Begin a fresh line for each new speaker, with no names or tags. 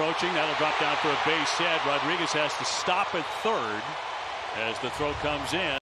approaching. That'll drop down for a base hit. Rodriguez has to stop at third as the throw comes in.